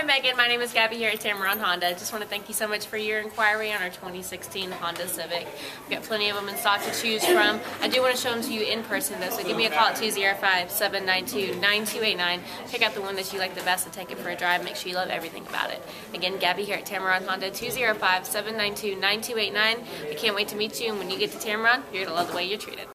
Hi Megan, my name is Gabby here at Tameron Honda. I Just want to thank you so much for your inquiry on our 2016 Honda Civic. We've got plenty of them in stock to choose from. I do want to show them to you in person though, so give me a call at 205-792-9289. Pick out the one that you like the best and take it for a drive. Make sure you love everything about it. Again, Gabby here at Tameron Honda, 205-792-9289. I can't wait to meet you and when you get to Tameron, you're going to love the way you're treated.